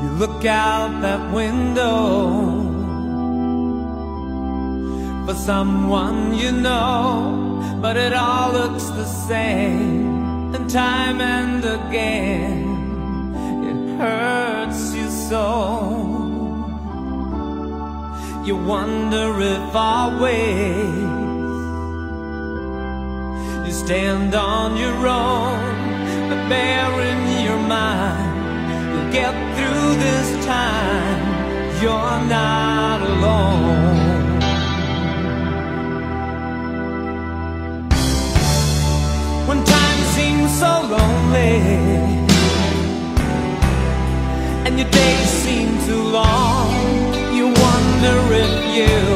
You look out that window for someone you know, but it all looks the same, and time and again it hurts you so. You wonder if always you stand on your own, but bear in your mind you'll get through this time. You're not alone. When time seems so lonely and your days seem too long, you wonder if you